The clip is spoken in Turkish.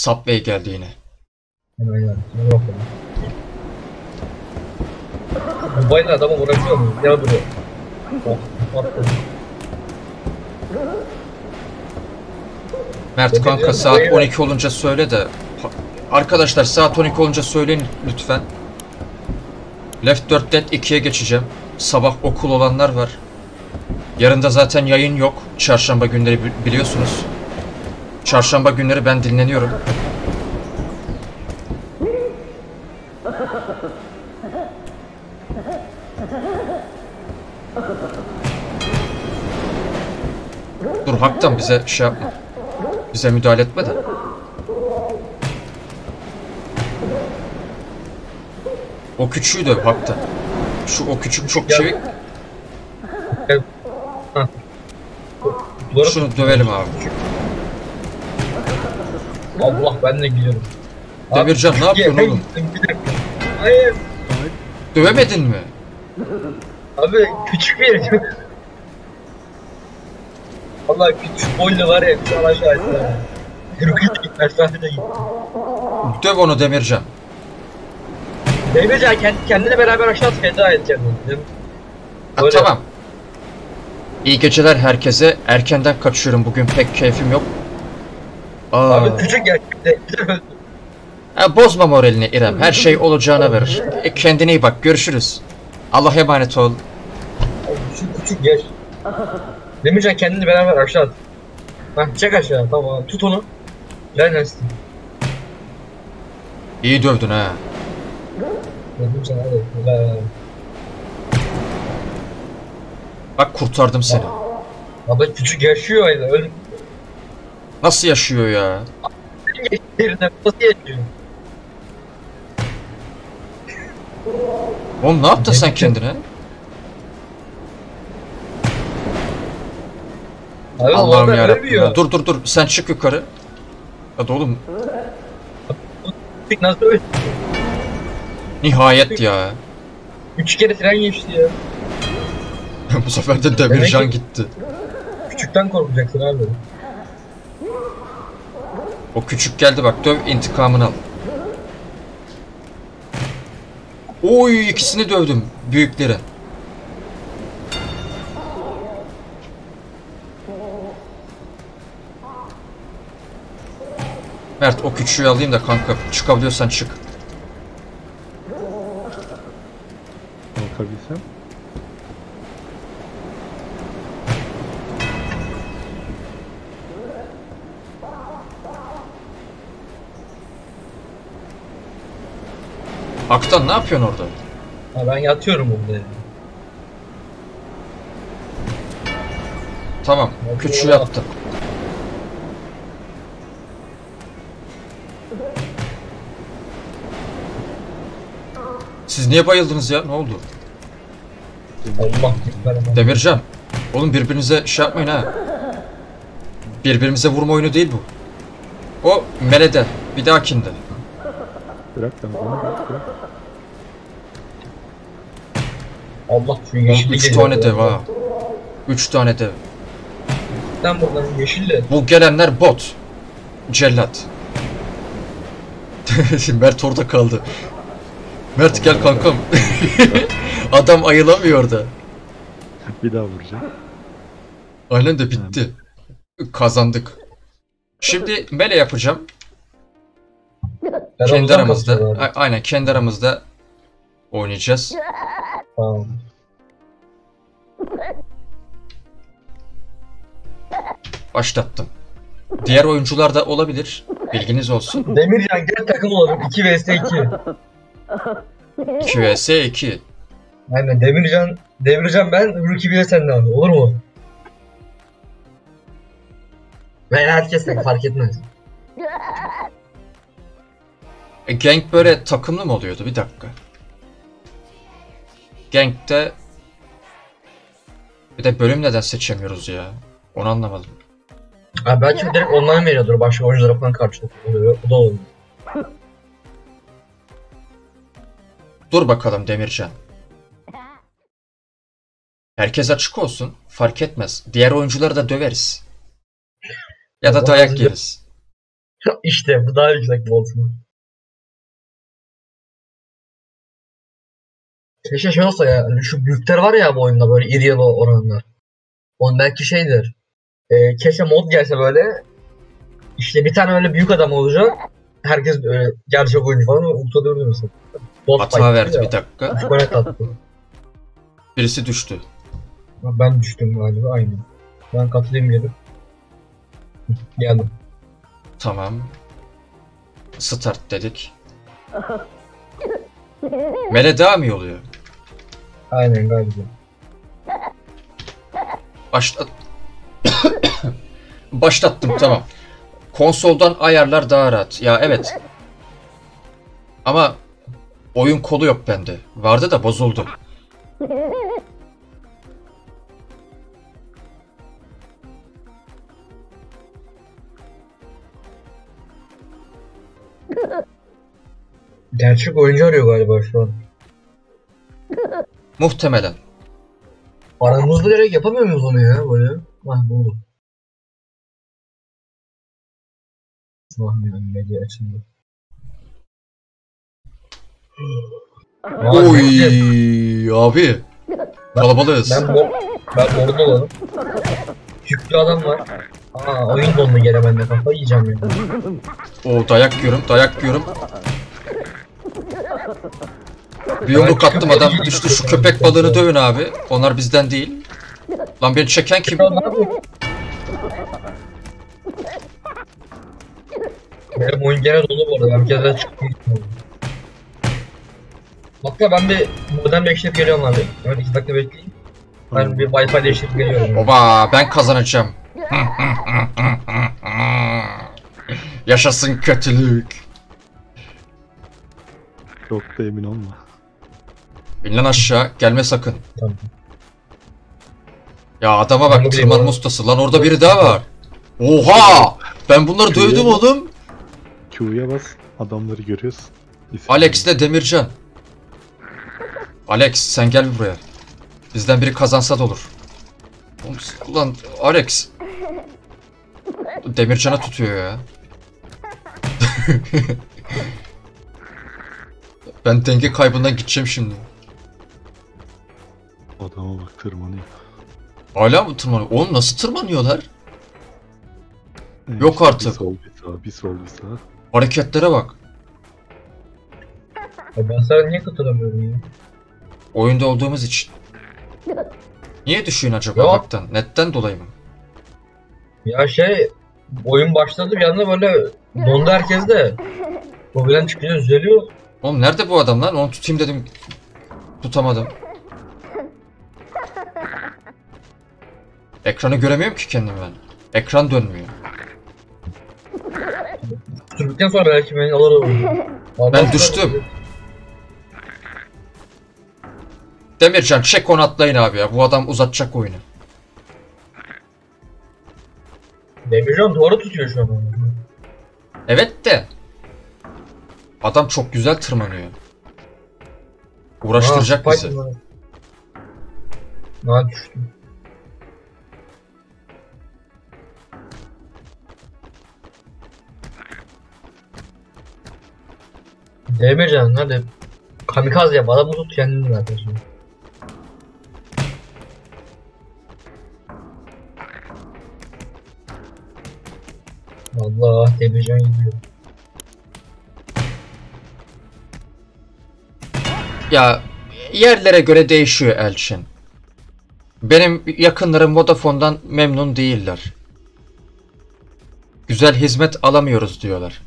Subway geldi yine. Hemen yani. Şuna bakalım. Mobayla adama uğraşıyor mu? Ya duruyor. Oh. Mert kanka saat hayır. 12 olunca söyle de. Arkadaşlar saat 12 olunca söyleyin lütfen. Left 4 Dead 2'ye geçeceğim. Sabah okul olanlar var. Yarın da zaten yayın yok. Çarşamba günleri bi- biliyorsunuz. Çarşamba günleri ben dinleniyorum. Dur haktan bize şey yapma. Bize müdahale etme de. O küçüğü de haktan. Şu o küçük çok çevik. Duvara Şunu dövelim abi. Allah ben de gidiyorum. Demircan, ne yapıyorsun oğlum? Bir dakika. Hayır. Dövemedin mi? Abi küçük bir yer. Allah küçük boylu var ya ettiler. Roket git mesafede git. Döv onu Demircan. Demircan kendi, kendine beraber aşağı at feda mi? Ha, tamam. İyi geceler herkese. Erkenden kaçıyorum bugün pek keyfim yok. Aa, Abi küçük öldü. ha, bozma moralini İrem. Her şey olacağına verir. E, kendine iyi bak. Görüşürüz. Allah emanet ol. Abi Şu küçük yer. Demircan kendini beraber aşağı at. Hah çek aşağı tamam tut onu. Gel Nesli. İyi dövdün ha. Demircan hadi. Bak kurtardım seni. Abi küçük yaşıyor öyle. Öyle Nasıl yaşıyor ya? yerine nasıl yaşıyor? Oğlum ne yaptın sen kendine? Abi Allah'ım yarabbim ya. Dur dur dur. Sen çık yukarı. Hadi oğlum. Nasıl? Nihayet ya. Üç kere tren geçti ya. Bu sefer de Demircan gitti. Küçükten korkacaksın abi. O küçük geldi bak döv intikamını al. Oy ikisini dövdüm büyükleri. Mert o küçüğü alayım da kanka çıkabiliyorsan çık. Kalkabilsem. Aktan ne yapıyorsun orada? Ha ben yatıyorum burada. Tamam küçüğü yaptım. Siz niye bayıldınız ya? Ne oldu? Allah. Demircan. Oğlum birbirinize şey yapmayın ha. Birbirimize vurma oyunu değil bu. O Mele'de. Bir dahakinde. Bırak sen bana bırak bırak. Allah şu üç geliyor. tane dev ha. Üç tane dev. Sen buradan yeşille. Bu gelenler bot. Cellat. Mert orada kaldı. Mert gel kankam. Adam ayılamıyor da. Bir daha vuracağım. Aynen de bitti. Kazandık. Şimdi mele yapacağım. Kendi aramızda. A- aynen kendi aramızda oynayacağız. Tamam. Başlattım. Diğer oyuncular da olabilir. Bilginiz olsun. Demircan gel takım olalım. 2 vs 2. 2 vs 2. Aynen Demircan, Demircan ben, bir de senden abi. Olur mu? Veya herkes fark etmez. E, Gang böyle takımlı mı oluyordu? Bir dakika. Gang'de bir de bölüm neden seçemiyoruz ya? Onu anlamadım. Abi belki direkt online veriyordur başka oyunculara falan karşı oluyor. O da olabilir. Dur bakalım Demircan. Herkes açık olsun. Fark etmez. Diğer oyuncuları da döveriz. Ya da dayak yeriz. işte bu daha yüksek bir olsun. Keşke şey olsa ya. Şu büyükler var ya bu oyunda böyle iri yalı oranlar. Onun belki şeydir. E, keşke mod gelse böyle. İşte bir tane öyle büyük adam olacak. Herkes öyle gerçek oyuncu falan unutuyordu mesela. Boss Hata fight verdi ya. bir dakika. Çok öyle tatlı. Birisi düştü. Ben düştüm galiba aynı. Ben katılayım gelip. Geldim. Tamam. Start dedik. Mele devam mı oluyor? Aynen galiba. Başlat. Başlattım tamam. Konsoldan ayarlar daha rahat. Ya evet. Ama oyun kolu yok bende. Vardı da bozuldu. Gerçek oyuncu arıyor galiba şu an. Muhtemelen. Aramızda direkt yapamıyor muyuz onu ya böyle? Ah. Ah yani medya açıldı. Oy abi. Kalabalığız. Ben bu ben orada olalım. Yüklü adam var. Aa oyun dondu gene bende kafa yiyeceğim ya. O dayak yiyorum, dayak yiyorum. Bir yumruk attım adam düştü şu köpek balığını dövün abi. Onlar bizden değil. Lan beni çeken kim? Benim oyun gene dolu bu arada. Ben bir kere daha çıktım. Hatta ben bir modem değiştirip geliyorum abi. Evet iki dakika bekleyin. Ben bir wifi değiştirip geliyorum. Oba ben kazanacağım. Yaşasın kötülük. Çok da emin olma. İn lan aşağı gelme sakın. Tamam. Ya adama bak tırmanma ustası lan orada biri daha var. Oha! Ben bunları dövdüm oğlum. Q'ya bas. Adamları görüyorsun. İsim- Alex ile Demircan. Alex sen gel buraya. Bizden biri kazansa da olur. Ulan Alex. Demircan'a tutuyor ya. ben denge kaybından gideceğim şimdi. Bak tırmanıyor. Hala mı tırmanıyor? Oğlum nasıl tırmanıyorlar? Evet, Yok artık. Bir sol bir sağ, bir sol bir sağ. Hareketlere bak. Ya ben sana niye katılamıyorum ya? Oyunda olduğumuz için. Niye düşüyorsun acaba Yok. baktan? Netten dolayı mı? Ya şey oyun başladı bir anda böyle dondu herkes de. Problem çıkıyor düzeliyor. Oğlum nerede bu adam lan? Onu tutayım dedim. Tutamadım. Ekranı göremiyorum ki kendim ben. Ekran dönmüyor. Tutulduktan sonra belki beni alır. Ben düştüm. Demircan çek onu atlayın abi ya. Bu adam uzatacak oyunu. Demircan duvara tutuyor şu an. Evet de. Adam çok güzel tırmanıyor. Uğraştıracak Aa, bizi. Ha düştüm. Demircan hadi. Kamikaze yap adamı tut kendini zaten şimdi. Allah Demircan gidiyor. Ya yerlere göre değişiyor Elçin. Benim yakınlarım Vodafone'dan memnun değiller. Güzel hizmet alamıyoruz diyorlar.